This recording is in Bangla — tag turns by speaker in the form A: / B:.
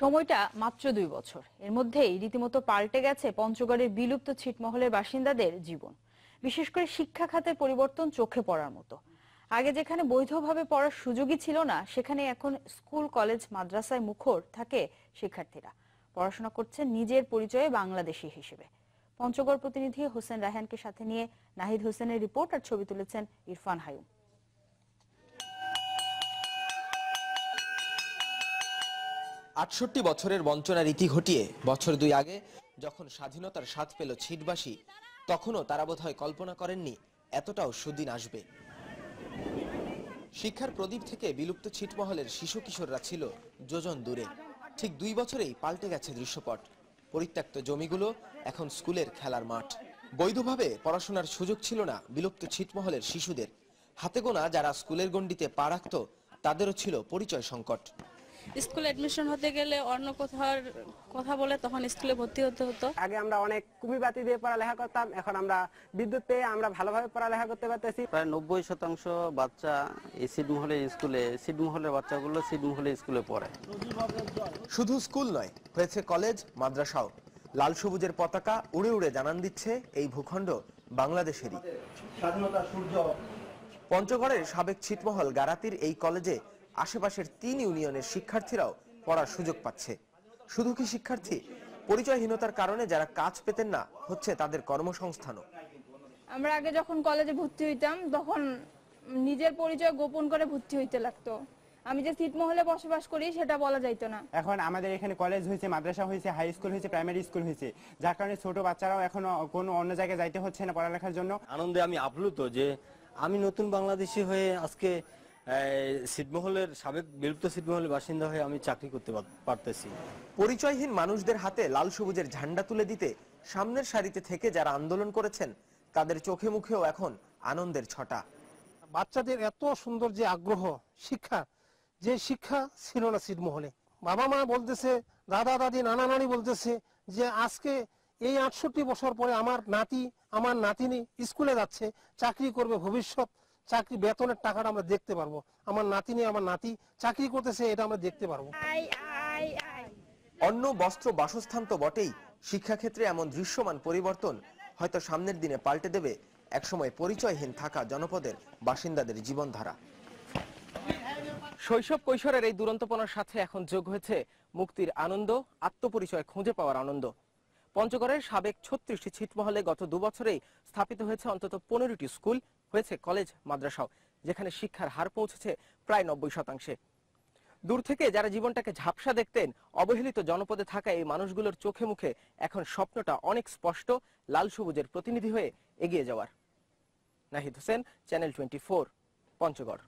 A: সময়টা মাত্র দুই বছর। এর মধ্যেই রীতিমতো পাল্টে গেছে পঞ্চগড়ের বিলুপ্ত ছিটমহলের বাসিন্দাদের জীবন। বিশেষ করে শিক্ষা খাতের পরিবর্তন চোখে পড়ার মতো। আগে যেখানে বৈধভাবে পড়ার সুযোগই ছিল না, সেখানে এখন স্কুল, কলেজ, মাদ্রাসায় মুখর থাকে শিক্ষার্থীরা। পড়াশোনা করছে নিজের পরিচয়ে বাংলাদেশি হিসেবে। পঞ্চগড় প্রতিনিধি হোসেন রায়হানকে সাথে নিয়ে নাহিদ হোসেনের রিপোর্ট আর ছবি তুলেছেন ইরফান হায়ুম।
B: আটষট্টি বছরের বঞ্চনার ইতি ঘটিয়ে বছর দুই আগে যখন স্বাধীনতার স্বাদ পেল ছিটবাসী, তখনও তারা বোধহয় কল্পনা করেননি এতটাও সুদিন আসবে। শিক্ষার প্রদীপ থেকে বিলুপ্ত ছিটমহলের শিশু কিশোররা ছিল যোজন দূরে। ঠিক দুই বছরেই পাল্টে গেছে দৃশ্যপট। পরিত্যক্ত জমিগুলো এখন স্কুলের খেলার মাঠ। বৈধভাবে পড়াশোনার সুযোগ ছিল না বিলুপ্ত ছিটমহলের শিশুদের। হাতে গোনা যারা স্কুলের গণ্ডিতে পা রাখত, তাদেরও ছিল পরিচয় সংকট।
C: স্কুল এডমিশন হতে গেলে অন্য কোথার কথা বলে তখন স্কুলে ভর্তি হতে হতো।
D: আগে আমরা অনেক কুমিবাতি দিয়ে পড়ালেখা করতাম এখন আমরা বিদ্যুৎ পেয়ে আমরা ভালোভাবে পড়ালেখা করতে পারতেছি।
E: প্রায় নব্বই শতাংশ বাচ্চা এই সিডমহলের স্কুলে সিডমহলের বাচ্চাগুলো সিডমহলের স্কুলে পড়ে।
B: শুধু স্কুল নয় হয়েছে কলেজ মাদ্রাসাও। লাল সবুজের পতাকা উড়ে উড়ে জানান দিচ্ছে এই ভূখণ্ড বাংলাদেশেরই। পঞ্চগড়ের সাবেক ছিটমহল গারাতির এই কলেজে আশেপাশের তিন ইউনিয়নের শিক্ষার্থীরাও পড়ার সুযোগ পাচ্ছে। শুধু কি শিক্ষার্থী? পরিচয়হীনতার কারণে যারা কাজ পেতেন না হচ্ছে তাদের কর্মসংস্থানও।
F: আমরা আগে যখন কলেজে ভর্তি হইতাম তখন নিজের পরিচয় গোপন করে ভর্তি হইতে লাগতো। আমি যে ছিটমহলে বসবাস করি সেটা বলা যাইতো না।
D: এখন আমাদের এখানে কলেজ হয়েছে মাদ্রাসা হয়েছে হাই স্কুল হয়েছে প্রাইমারি স্কুল হয়েছে। যার কারণে ছোট বাচ্চারাও এখন কোনো অন্য জায়গায় যাইতে হচ্ছে না পড়ালেখার জন্য।
G: আনন্দে আমি আপ্লুত যে আমি নতুন বাংলাদেশি হয়ে আজকে ছিটমহলের সাবেক বিলুপ্ত ছিটমহলের বাসিন্দা হয়ে আমি চাকরি করতে পারতেছি।
B: পরিচয়হীন মানুষদের হাতে লাল সবুজের ঝান্ডা তুলে দিতে সামনের সারিতে থেকে যারা আন্দোলন করেছেন তাদের চোখে মুখেও এখন আনন্দের ছটা।
H: বাচ্চাদের এত সুন্দর যে আগ্রহ শিক্ষা যে শিক্ষা ছিল না ছিটমহলে। বাবা মা বলতেছে দাদা দাদি নানা নানি বলতেছে যে আজকে এই আটষট্টি বছর পরে আমার নাতি আমার নাতিনি স্কুলে যাচ্ছে চাকরি করবে ভবিষ্যৎ চাকরি বেতনের টাকাটা আমরা দেখতে পারব। আমার নাতিনি আমার নাতি চাকরি করতেছে এটা আমরা দেখতে পারব।
B: অন্য বস্ত্র বাসস্থান তো বটেই। শিক্ষাক্ষেত্রে এমন দৃশ্যমান পরিবর্তন হয়তো সামনের দিনে পাল্টে দেবে। একসময় পরিচয়হীন থাকা জনপদের বাসিন্দাদের জীবনধারা। শৈশব কৈশোরের এই দুরন্তপনার সাথে এখন যোগ হয়েছে মুক্তির আনন্দ আত্মপরিচয় খুঁজে পাওয়ার আনন্দ। পঞ্চগড়ের সাবেক ছত্রিশটি ছিটমহলে গত দুবছরেই স্থাপিত হয়েছে অন্তত পনেরোটি স্কুল। হয়েছে কলেজ, মাদ্রাসাও, যেখানে শিক্ষার হার পৌঁছেছে প্রায় নব্বই শতাংশে। দূর থেকে যারা জীবনটাকে ঝাপসা দেখতেন, অবহেলিত জনপদে থাকা এই মানুষগুলোর চোখে মুখে এখন স্বপ্নটা অনেক স্পষ্ট, লাল সবুজের প্রতিনিধি হয়ে এগিয়ে যাওয়ার। Nahid Hossain, channel twenty Panchagarh.